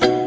Música